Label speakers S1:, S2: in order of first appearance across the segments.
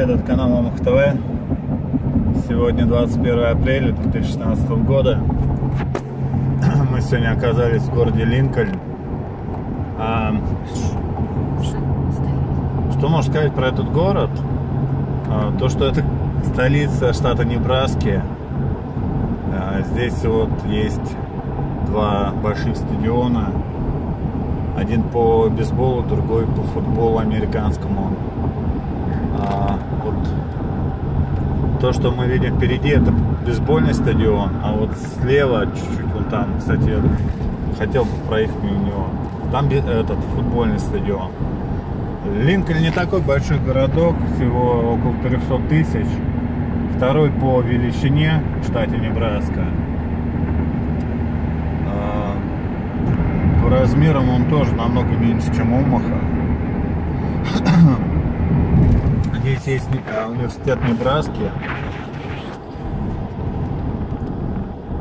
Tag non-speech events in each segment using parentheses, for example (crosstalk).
S1: это канал Мамах ТВ. Сегодня 21 апреля 2016 года. (clears throat) Мы сегодня оказались в городе Линкольн. А, что можно сказать про этот город? А, то, что это (laughs) столица штата Небраски. А, здесь вот есть два больших стадиона. Один по бейсболу, другой по футболу американскому. А, вот то, что мы видим впереди, это бейсбольный стадион, а вот слева, чуть-чуть вон там, кстати, я хотел бы проехать мимо него. Там этот футбольный стадион. Линкольн не такой большой городок, всего около 300 тысяч. Второй по величине в штате Небраска. А, по размерам он тоже намного меньше, чем Омаха. (clears throat) (clears throat) Здесь есть а, университет Небраски.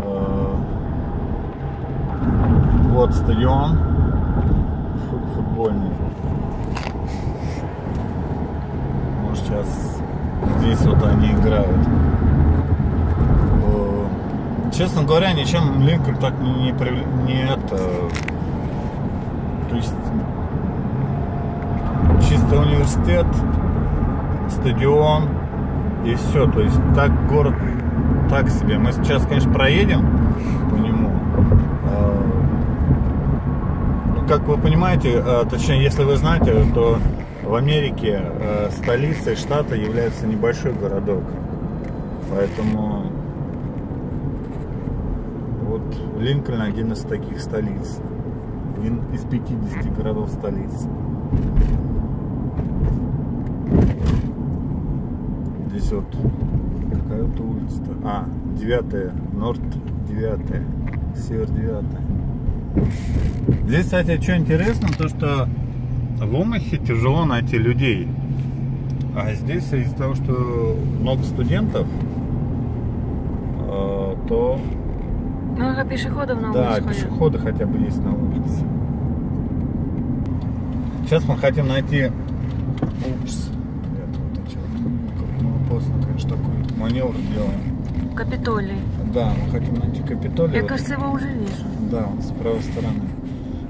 S1: А, вот стадион футбольный. Может сейчас здесь вот они играют. Честно говоря, ничем Линкольн так не, не, не это... То есть чисто университет, стадион и все. То есть так город так себе. Мы сейчас, конечно, проедем по нему. А, ну, как вы понимаете, а, точнее, если вы знаете, то в Америке а, столицей штата является небольшой городок. Поэтому вот Линкольн один из таких столиц. Один из 50 городов столиц. Здесь вот какая-то улица-то. А, 9 Норд 9 Север 9 Здесь, кстати, что интересно, то что в Омахе тяжело найти людей. А здесь из-за того, что много студентов, э, то...
S2: Много пешеходов на улице
S1: Да, пешеходы хотя бы есть на улице. Сейчас мы хотим найти... Упс поздно, конечно, такой маневр делаем.
S2: Капитолий.
S1: Да, мы хотим найти Капитолий.
S2: Я, кажется, его уже вижу.
S1: Да, он с правой стороны.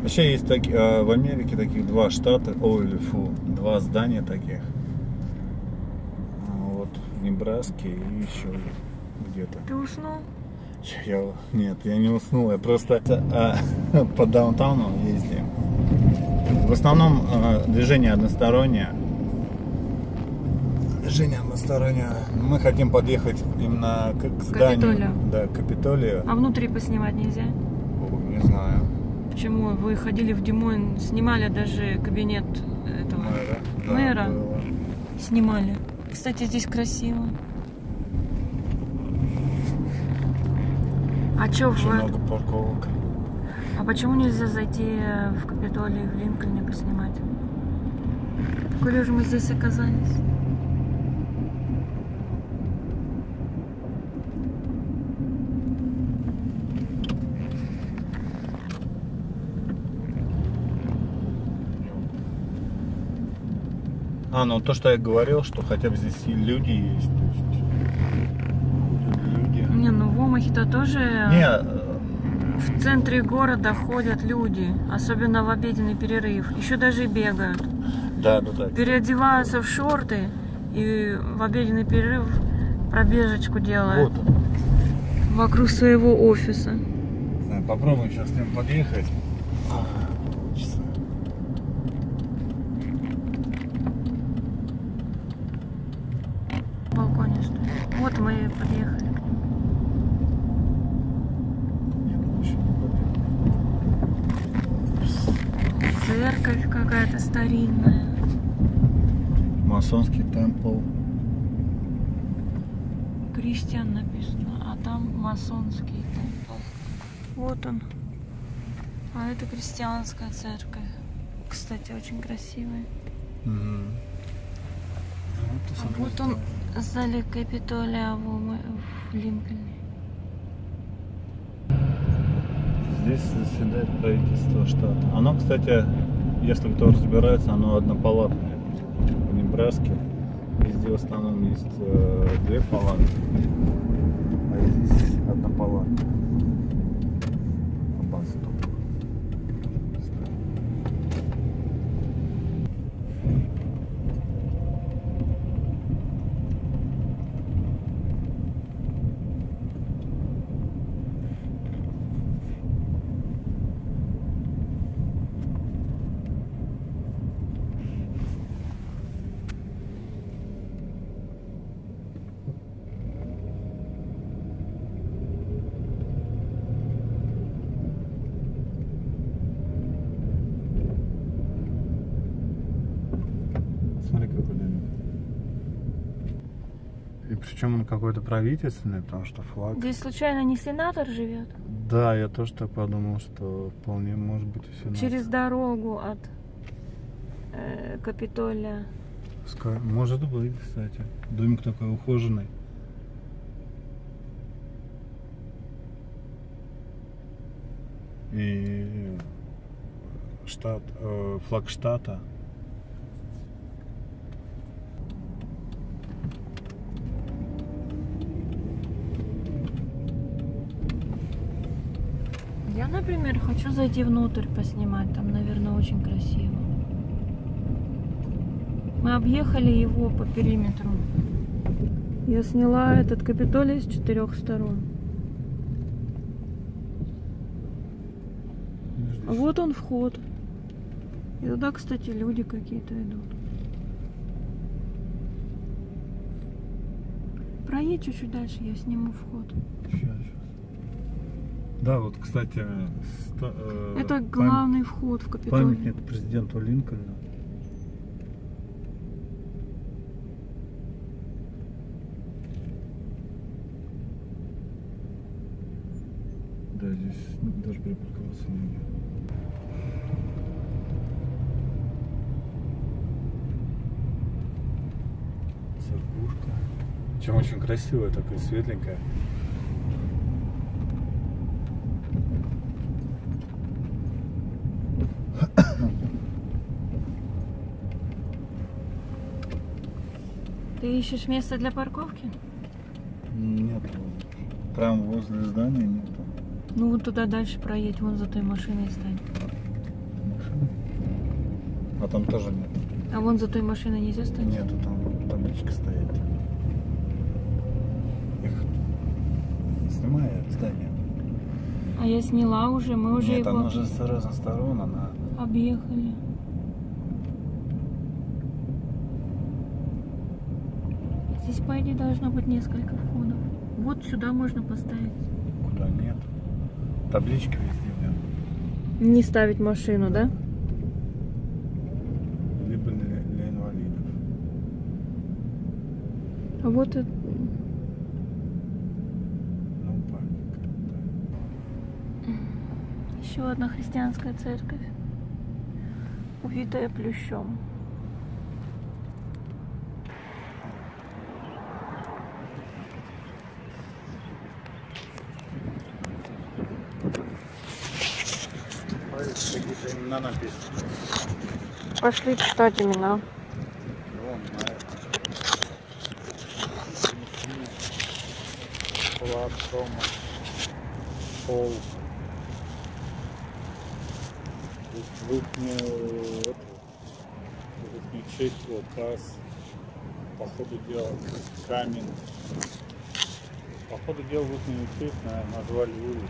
S1: Вообще есть таки, а, в Америке таких два штата, ой, или фу, два здания таких. А, вот в Небраске и еще где-то.
S2: Ты уснул?
S1: Я, нет, я не уснул, я просто а, по даунтауну ездил. В основном а, движение одностороннее, движение одностороннее. Мы хотим подъехать именно к, зданию.
S2: Капитолию.
S1: Да, к Капитолию.
S2: А внутри поснимать нельзя?
S1: О, не знаю.
S2: Почему? Вы ходили в Димон, снимали даже кабинет этого
S1: мэра. Да,
S2: мэра.
S1: Было.
S2: Снимали. Кстати, здесь красиво. А что
S1: Очень много парковок.
S2: А почему нельзя зайти в Капитолий в Линкольне поснимать? Коли же мы здесь оказались?
S1: А, ну то, что я говорил, что хотя бы здесь и люди есть. То есть
S2: люди. Не, ну в Омахе-то тоже
S1: Не, э,
S2: в центре города ходят люди, особенно в обеденный перерыв. Еще даже и бегают.
S1: Да, да, да.
S2: Переодеваются в шорты и в обеденный перерыв пробежечку делают.
S1: Вот он.
S2: Вокруг своего офиса.
S1: Попробуем сейчас с ним подъехать.
S2: Вот мы подъехали к нему. Церковь какая-то старинная.
S1: Масонский темпл.
S2: Кристиан написано, а там масонский темпл. Вот он. А это крестьянская церковь. Кстати, очень красивая.
S1: Mm.
S2: Вот, а вот он Зали Капитолия в, в Линкольне.
S1: Здесь заседает правительство штата. Оно, кстати, если кто разбирается, оно однопалатное в Небраске. Везде в основном есть э, две палаты. А здесь одна палата. Аббас только. Смотри, какой домик. И причем он какой-то правительственный, потому что флаг.
S2: Здесь случайно не сенатор живет?
S1: Да, я тоже так подумал, что вполне может быть и сенатор.
S2: Через дорогу от э, Капитолия.
S1: Ска- Может быть, кстати. Домик такой ухоженный. И штат, э, флаг штата.
S2: Я, например, хочу зайти внутрь поснимать. Там, наверное, очень красиво. Мы объехали его по периметру. Я сняла этот Капитолий с четырех сторон. А вот он вход. И туда, кстати, люди какие-то идут. Проедь чуть-чуть дальше, я сниму вход.
S1: Щас. Да, вот, кстати, ста- э,
S2: Это
S1: пам-
S2: главный вход в Капитолий.
S1: памятник президенту Линкольну. Да, здесь даже припарковаться негде. Церквушка. Чем очень красивая, такая светленькая.
S2: Ты ищешь место для парковки?
S1: Нет, прям возле здания нету
S2: Ну вот туда дальше проедь, вон за той машиной стань.
S1: машины. А там тоже нет.
S2: А вон за той машиной нельзя стать?
S1: Нету, там табличка стоит. Их снимает здание.
S2: А я сняла уже, мы уже
S1: Нет,
S2: его
S1: она же с разных сторон, она...
S2: объехали. Здесь, должно быть несколько входов. Вот сюда можно поставить.
S1: Куда нет. Таблички везде, да.
S2: Не ставить машину, да?
S1: Либо для, для инвалидов.
S2: А вот это...
S1: Ну, памятник. да.
S2: еще одна христианская церковь, увитая плющом.
S1: Смотрите, какие-то имена написаны.
S2: Пошли читать имена.
S1: Влад, Томас, Пол. То есть в ихнюю, эту, в ихнюю честь вот Кас, по ходу дела Камень. По ходу дела в ихнюю честь на- назвали улицу.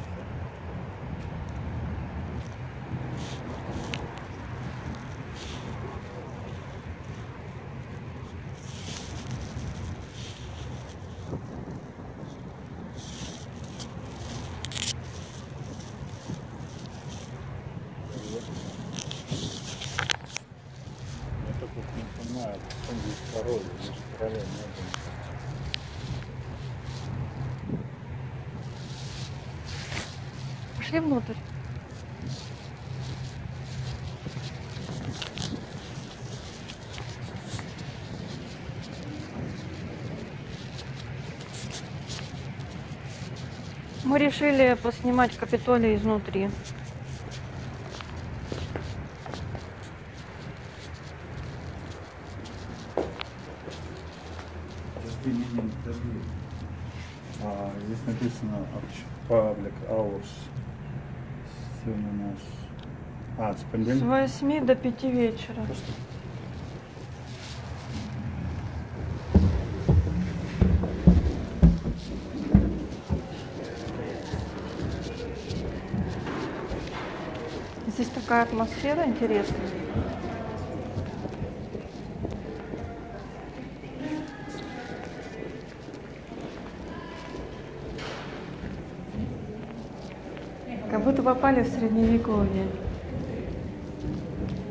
S1: Я только вот не понимаю, в чем здесь король, было.
S2: Пошли внутрь. Мы решили поснимать Капитолий изнутри.
S1: А, здесь написано Public Hours. Сегодня у нас... А, с
S2: С
S1: понедельника.
S2: 8 до 5 вечера. Здесь такая атмосфера интересная. Попали в средневековье.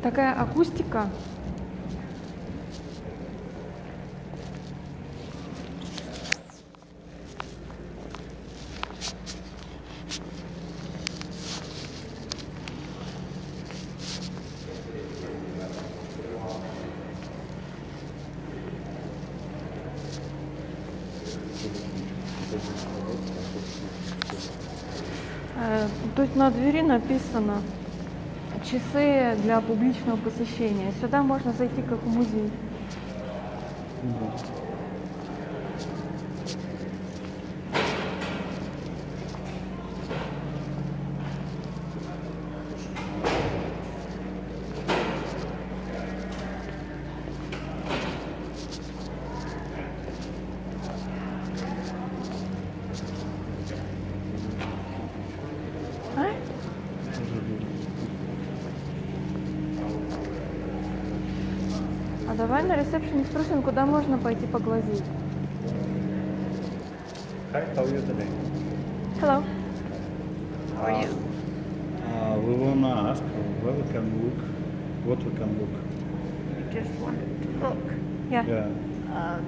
S2: Такая акустика. Э, Тут на двери написано часы для публичного посещения. Сюда можно зайти как в музей. А? давай на ресепшене спросим, куда можно пойти поглазеть.
S1: Hi, how are you today?
S2: Hello.
S1: How are you? Uh, we wanna ask where we can look, what we can look.
S3: just wanted to look.
S2: Yeah.
S1: Yeah.
S3: Um,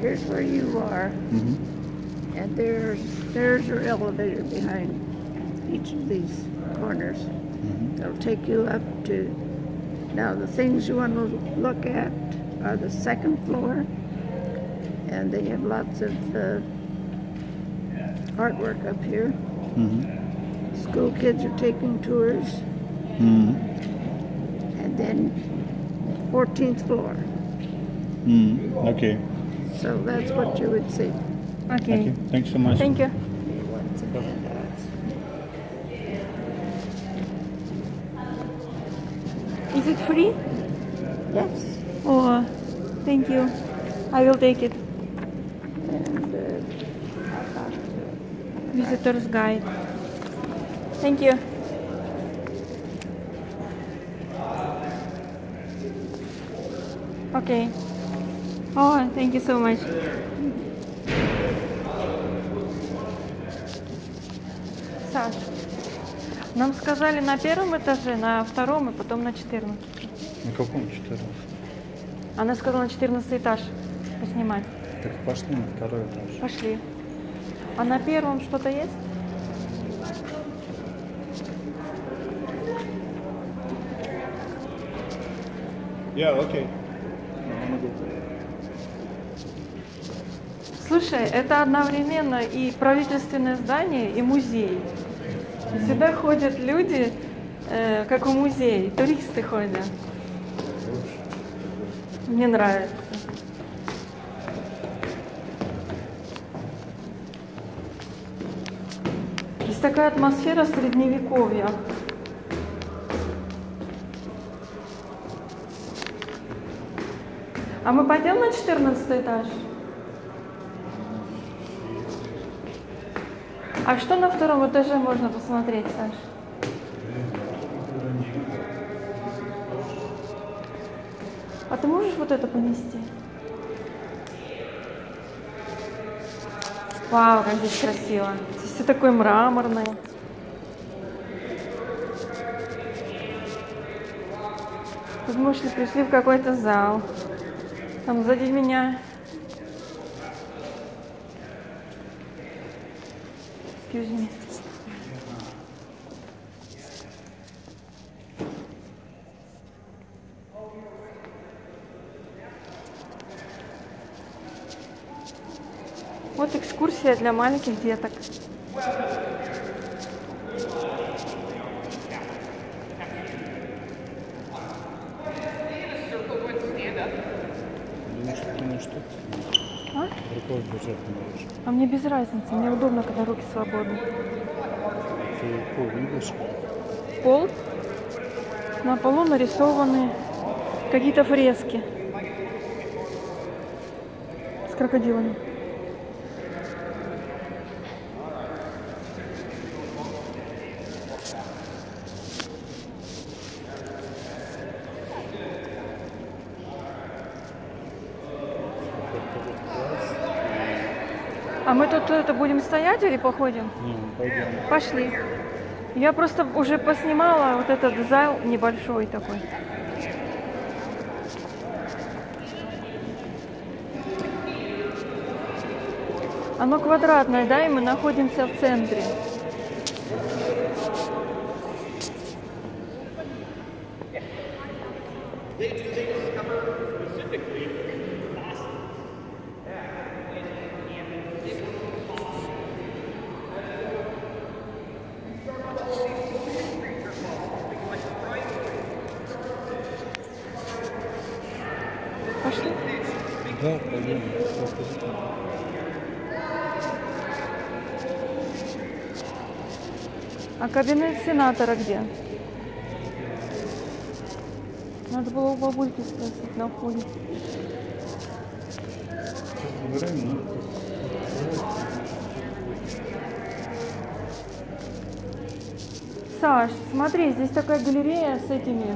S3: here's where you are,
S1: Mm-hmm.
S3: and there's there's your elevator behind each of these corners.
S1: Mm-hmm.
S3: They'll take you up to. Now the things you want to look at are the second floor, and they have lots of uh, artwork up here.
S1: Mm-hmm.
S3: School kids are taking tours,
S1: Mm-hmm.
S3: and then 14th floor.
S1: Mm-hmm. Okay.
S3: So that's what you would see.
S2: Okay.
S1: Okay. Thanks so much.
S2: Thank you. Is it free?
S3: Yes,
S2: Oh, thank you. I will take it.
S3: and uh,
S2: Visitor's guide. Thank you. Okay. Oh, thank you so much. Нам сказали на первом этаже, на втором и потом на четырнадцатом.
S1: На каком 14?
S2: Она сказала на четырнадцатый этаж поснимать.
S1: Так пошли на второй этаж.
S2: Пошли. А на первом что-то есть?
S1: Yeah, okay.
S2: Слушай, это одновременно и правительственное здание, и музей. Сюда ходят люди, э, как в музей, туристы ходят. Мне нравится. Здесь такая атмосфера средневековья. А мы пойдем на 14 этаж? А что на втором этаже можно посмотреть, Саш? А ты можешь вот это понести? Вау, как здесь красиво. Здесь все такое мраморное. Тут мы шли, пришли в какой-то зал. Там сзади меня. Me. Вот экскурсия для маленьких деток.
S1: штук.
S2: А?
S1: Не можешь.
S2: А мне без разницы, мне удобно, когда руки свободны.
S1: Ты пол видишь?
S2: Пол. На полу нарисованы какие-то фрески с крокодилами. А мы тут это будем стоять или походим?
S1: Не, пойдем.
S2: Пошли. Я просто уже поснимала вот этот зал небольшой такой. Оно квадратное, да, и мы находимся в центре. Кабинет сенатора где? Надо было у бабульки спросить на
S1: ну,
S2: Саш, смотри, здесь такая галерея с этими,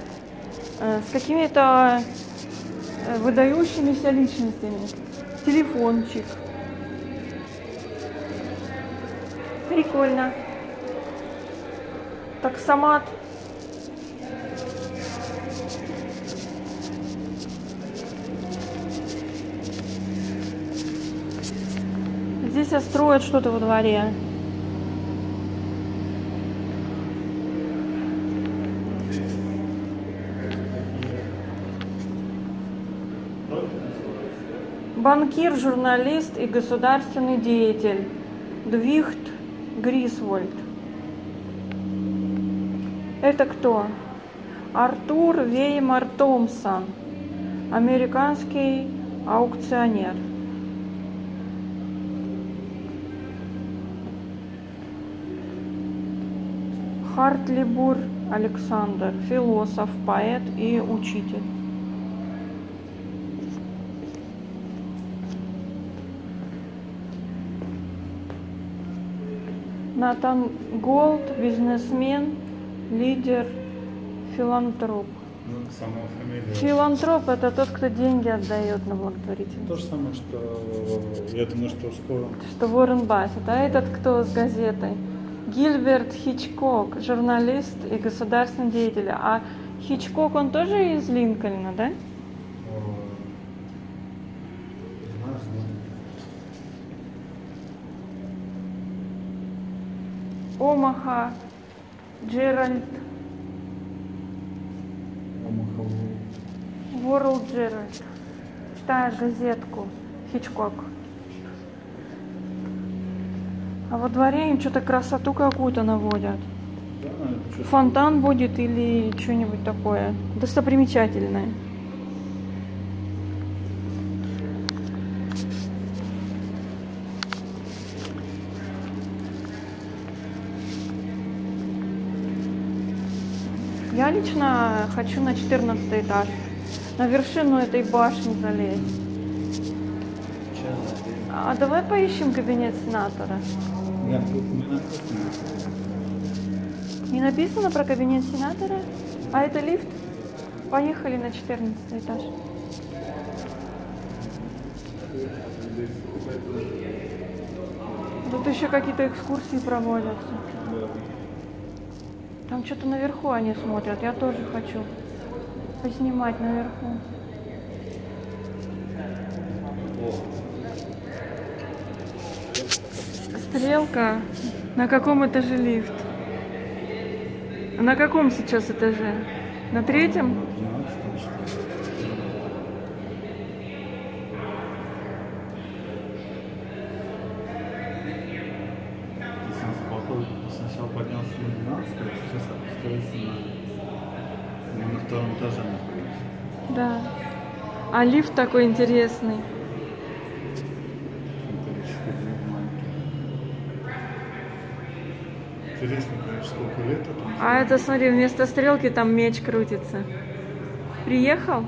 S2: э, с какими-то э, выдающимися личностями. Телефончик. Прикольно. Таксомат. Здесь строят что-то во дворе. Банкир, журналист и государственный деятель Двихт Грисвольд. Это кто? Артур Веймар Томпсон, американский аукционер. Хартлибур Александр, философ, поэт и учитель. Натан Голд, бизнесмен, лидер, филантроп.
S1: ну, сама фамилия.
S2: Филантроп это тот, кто деньги отдает на благотворительность.
S1: То же самое, что я думаю, что скоро.
S2: Что Уоррен Баффет, а этот кто с газетой? Гильберт Хичкок, журналист и государственный деятель. А Хичкок, он тоже из Линкольна, да? Омаха, Джеральд, World Джеральд. Читает газетку Хичкок. А во дворе им что-то красоту какую-то наводят. Фонтан будет или что-нибудь такое достопримечательное. Я лично хочу на 14 этаж, на вершину этой башни залезть. А давай поищем кабинет сенатора.
S1: Нет, тут не написано.
S2: Не написано про кабинет сенатора? А это лифт? Поехали на 14 этаж. Тут еще какие-то экскурсии проводятся. Там что-то наверху они смотрят. Я тоже хочу поснимать наверху. Стрелка. На каком этаже лифт? На каком сейчас этаже? На третьем?
S1: А
S2: лифт такой интересный.
S1: Интересно, конечно, сколько лет это.
S2: А это, смотри, вместо стрелки там меч крутится. Приехал?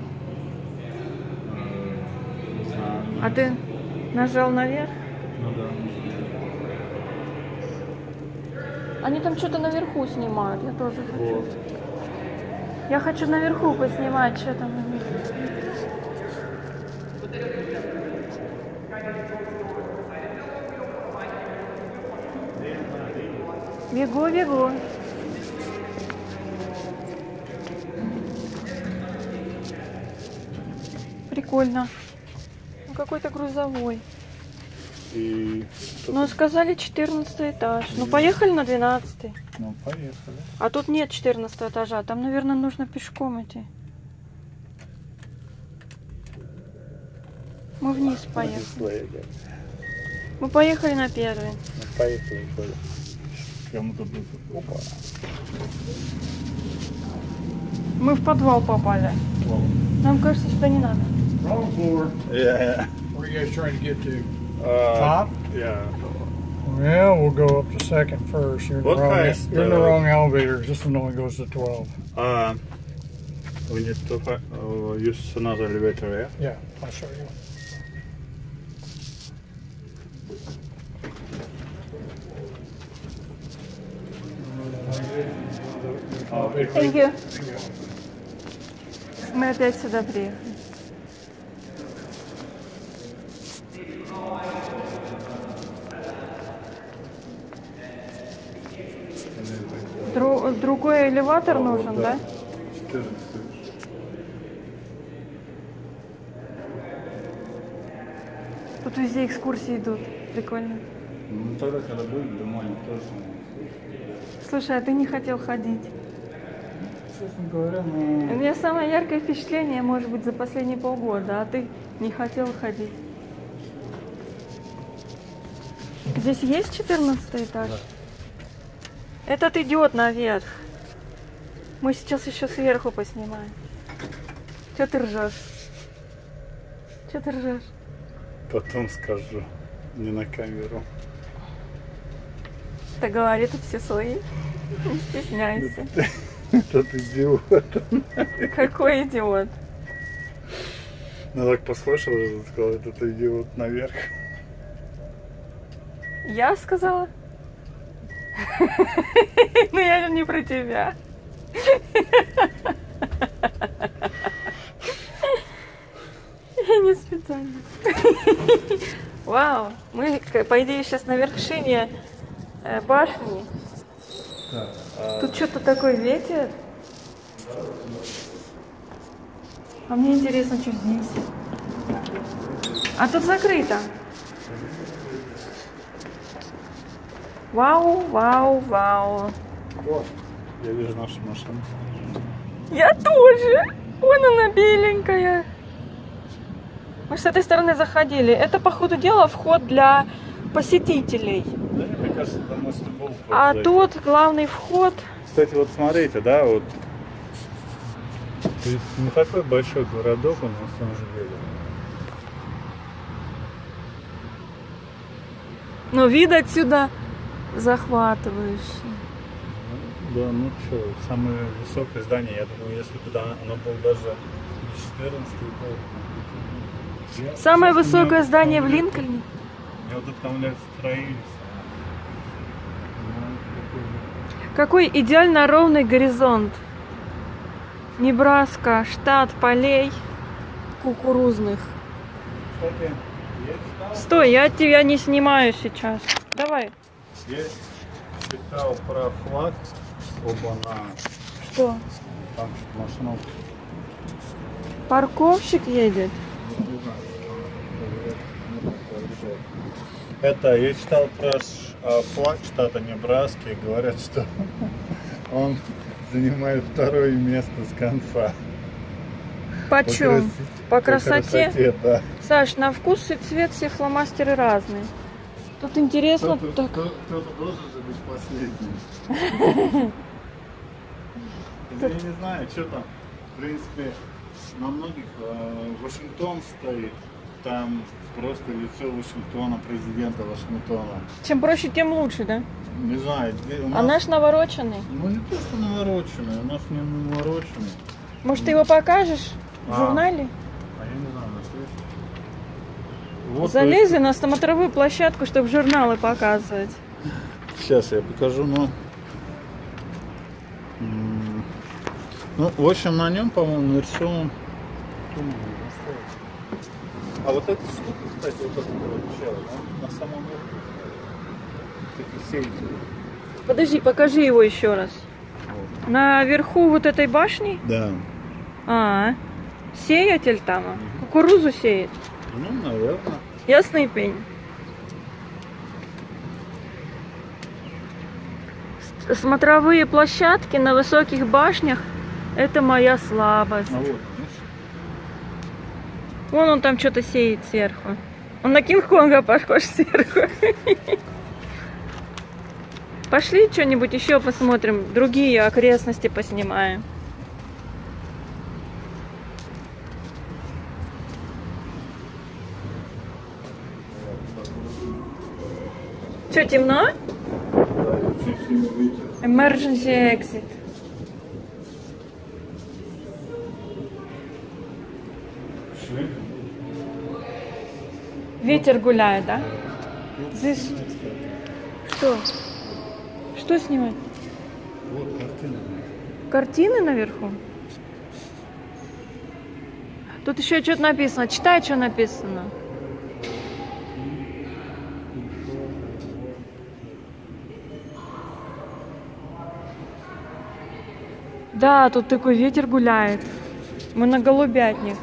S2: А ты нажал наверх?
S1: Ну да.
S2: Они там что-то наверху снимают, я тоже хочу.
S1: Вот.
S2: Я хочу наверху поснимать, что там наверху. Бегу, бегу. Прикольно. Ну, какой-то грузовой.
S1: И
S2: Ну, сказали 14 этаж. Ну, поехали на 12.
S1: Ну, поехали.
S2: А тут нет 14 этажа. Там, наверное, нужно пешком идти. Мы вниз поехали. Мы поехали на первый.
S1: Ну, поехали, Коля. Кому-то будет. Опа.
S2: Мы в подвал попали. Нам кажется, сюда не надо.
S4: Wrong floor.
S1: Yeah.
S4: Where are you guys trying to get to?
S1: Uh,
S4: Top?
S1: Yeah.
S4: Well, we'll go up to second first. You're in, the
S1: What
S4: wrong,
S1: highest,
S4: you're in the
S1: uh,
S4: wrong elevator. This one only goes to 12.
S1: Uh, we need to fi- uh, use another elevator, yeah?
S4: Yeah, I'll show you.
S2: Thank you. Мы опять сюда приехали. Дру- другой элеватор нужен, да?
S1: 14.
S2: Тут везде экскурсии идут. Прикольно.
S1: Ну, тогда, когда будет домой, никто же не
S2: Слушай, а ты не хотел ходить?
S1: Честно говоря,
S2: У
S1: ну...
S2: меня самое яркое впечатление, может быть, за последние полгода, а ты не хотел ходить. Здесь есть 14 этаж? Этот идет наверх. Мы сейчас еще сверху поснимаем. Че ты ржешь? Че ты ржешь?
S1: Потом скажу. Не на камеру.
S2: Ты говори, тут все свои. Не стесняйся. (laughs)
S1: Этот идиот.
S2: Какой идиот.
S1: Ну так послушал же, сказал, этот идиот наверх.
S2: Я сказала? Ну я же не про тебя. Я не специально. Вау, мы, по идее, сейчас на вершине э, башни. Тут что-то такой ветер. А мне интересно, что здесь. А тут закрыто. Вау, вау, вау.
S1: Вот. Я вижу нашу машину.
S2: Я тоже. Вон она беленькая. Мы с этой стороны заходили. Это, по ходу дела, вход для посетителей.
S1: Да, мне кажется, там может был
S2: А
S1: вход.
S2: тут главный вход.
S1: Кстати, вот смотрите, да, вот. То есть не такой большой городок он на самом деле.
S2: Но вид отсюда захватывающий.
S1: Да, ну что, самое высокое здание, я думаю, если бы да, оно было даже не 14 год.
S2: Самое высокое здание в Линкольне.
S1: Вдохновляет строительство.
S2: Какой идеально ровный горизонт. Небраска, штат полей кукурузных.
S1: Кстати, я
S2: Стой, я тебя не снимаю сейчас. Давай.
S1: я читал про флаг. Оба-на.
S2: Что?
S1: Там машина
S2: Парковщик едет.
S1: Не знаю, Это, я читал про а, флаг штата Небраски, говорят, что (laughs) он занимает второе место с конца.
S2: Почем?
S1: краси-
S2: По красоте?
S1: красоте, да.
S2: Саш, на вкус и цвет все фломастеры разные. Тут интересно,
S1: Кто-то
S2: так...
S1: кто- кто-то должен же быть последним. (laughs) Я не знаю, что там. В принципе, на многих э, Вашингтон стоит. Там просто лицо Вашингтона, президента Вашингтона.
S2: Чем проще, тем лучше, да?
S1: Не знаю,
S2: А
S1: нас...
S2: наш навороченный.
S1: Ну не то, что навороченный, у нас не навороченный.
S2: Может, ты его покажешь в
S1: А.
S2: журнале?
S1: А я не знаю, на. Вот,
S2: Залезли на смотровую площадку, чтобы журналы показывать.
S1: Сейчас я покажу, но... м, Ну, в общем, на нем, по-моему, нарисован... А вот эта штука, кстати, вот эта вот он на самом верху. Такие сеятели.
S2: Подожди, покажи его еще раз.
S1: Вот.
S2: Наверху вот этой башни?
S1: Да.
S2: А, сеятель там. а? Кукурузу сеет.
S1: Ну, наверное.
S2: Ясный пень. С- Смотровые площадки на высоких башнях – это моя слабость.
S1: А вот?
S2: Вон он там что-то сеет сверху. Он на Кинг-Конга похож сверху. Пошли что-нибудь еще посмотрим, другие окрестности поснимаем. Что, темно? Emergency exit. Ветер гуляет, да? Здесь... Что? Что снимать?
S1: Вот картина.
S2: Картины наверху? Тут еще что-то написано. Читай, что написано. Да, тут такой ветер гуляет. Мы на голубятник.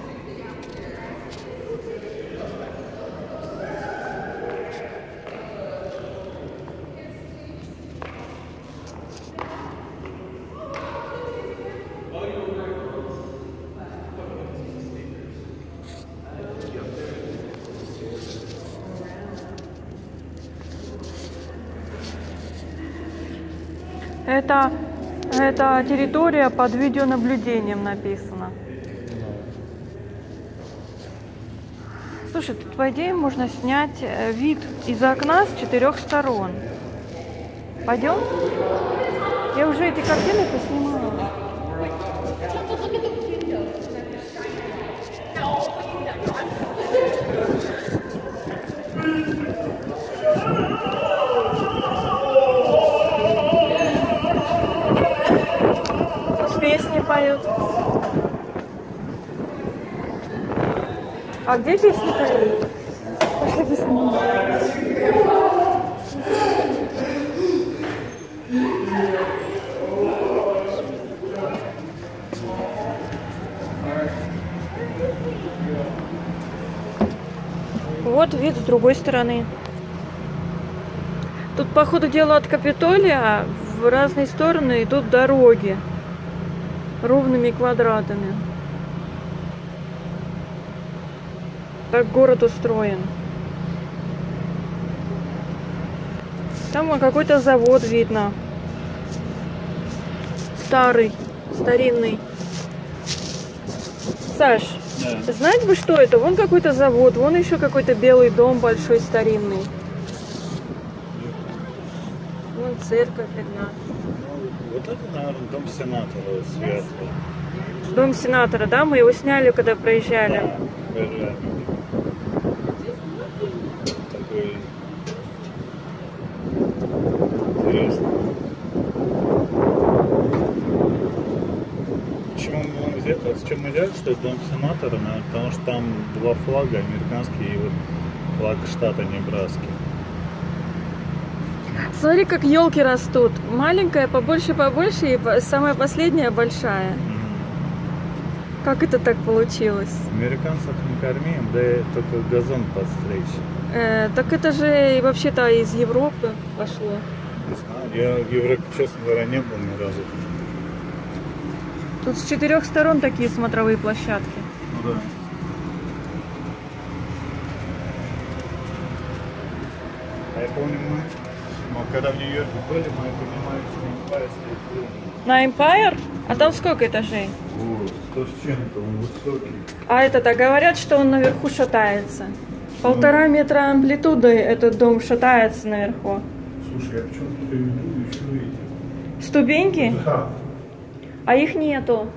S2: Это, это территория под видеонаблюдением написано. Слушай, тут, по идее, можно снять э, вид из окна с четырех сторон. Пойдем? Я уже эти картины поснимала. А где поют? Пошли посмотрим. Вот вид с другой стороны. Тут, по ходу дела, от Капитолия в разные стороны идут дороги ровными квадратами. Так город устроен. Там какой-то завод видно. Старый, старинный. Саш,
S1: Да.
S2: знать бы, что это? Вон какой-то завод, вон еще какой-то белый дом большой, старинный. Вон церковь видна.
S1: Вот это, наверное, дом сенатора сверху.
S2: Дом сенатора, да? Мы его сняли, когда проезжали.
S1: Верно. Такой интересный. Почему мы взяли? С чем мы взяли, что это дом сенатора, наверное, потому что там два флага, американский и вот флаг штата Небраски.
S2: Смотри, как елки растут. Маленькая, побольше, побольше, и самая последняя большая. Как это так получилось?
S1: Американцев не кормим, да и только газон подстричь.
S2: Э, так это же и вообще-то из Европы пошло.
S1: Я в Европе, честно говоря, не был ни разу.
S2: Тут с четырех сторон такие смотровые площадки.
S1: Ну да. А я помню, мы, мы когда в Нью-Йорке были, мы поднимались на Empire State Building.
S2: На Empire? А там сколько этажей?
S1: Вот, 100 с чем-то, он высокий.
S2: А это-то говорят, что он наверху шатается. Полтора метра амплитуды этот дом шатается наверху.
S1: Слушай, я почему-то все иду, ищу эти.
S2: Ступеньки?
S1: Да.
S2: А их нету.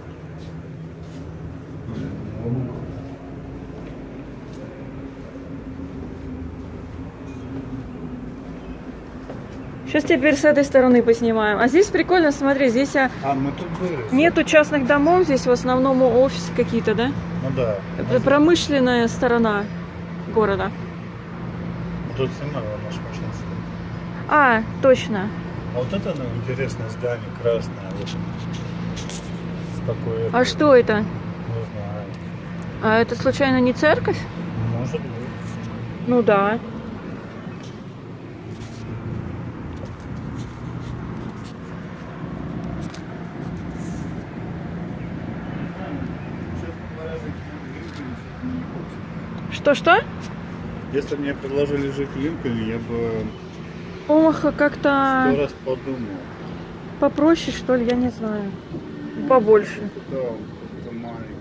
S2: Сейчас теперь с этой стороны поснимаем. А здесь прикольно, смотри, здесь а,
S1: А, мы тут были.
S2: нету частных домов, здесь в основном офисы какие-то, да?
S1: Ну да.
S2: Это промышленная сторона города.
S1: Тут снимала наша машина.
S2: А, точно.
S1: А вот это, ну, интересное здание, красное. Вот. С такой...
S2: А что это?
S1: Не знаю.
S2: А это случайно не церковь?
S1: Может быть.
S2: Ну да. Что-что?
S1: Если бы мне предложили жить в Линкольне, я бы Сто
S2: как-то
S1: раз подумал.
S2: попроще, что ли, я не знаю. Побольше.
S1: Да, он маленький.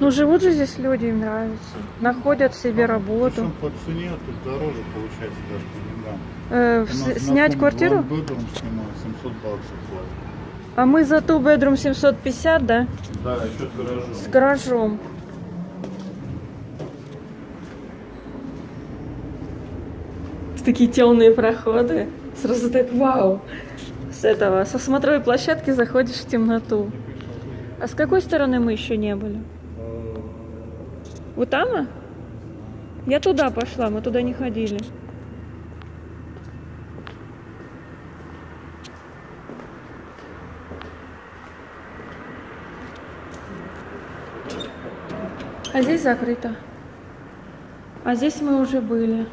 S2: Ну, живут же здесь люди, им нравится. Находят себе работу.
S1: Причем по цене тут дороже получается даже по деньгам.
S2: Э,
S1: нас
S2: снять
S1: знакомый
S2: квартиру?
S1: bedroom снимал, 700 баксов платит.
S2: А мы за ту bedroom 750, да?
S1: Да, еще с гаражом.
S2: С гаражом. Такие темные проходы. Сразу так вау. С этого, со смотровой площадки заходишь в темноту. А с какой стороны мы еще не были? Вот там? а? Я туда пошла, мы туда не ходили. А здесь закрыто. А здесь мы уже были.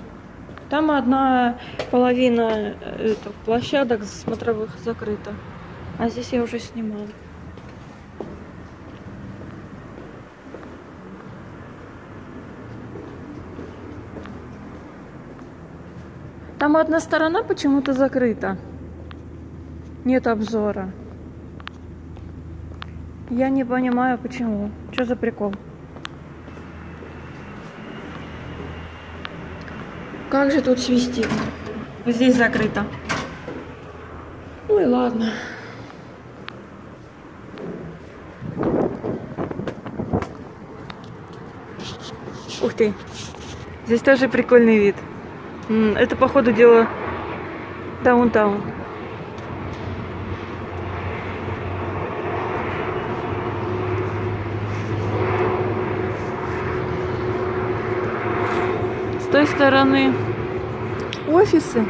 S2: Там одна половина э, это, площадок смотровых закрыта. А здесь я уже снимала. Там одна сторона почему-то закрыта. Нет обзора. Я не понимаю, почему. Что за прикол? Как же тут свистит? Здесь закрыто. Ну и ладно. Ух ты. Здесь тоже прикольный вид. Это, походу, дело даунтаун. Стороны офисы.